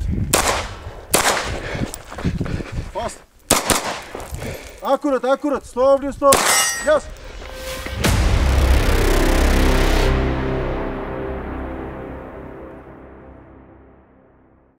Шут. Пас. Акурат, акурат, не стоп. Јас. Yes.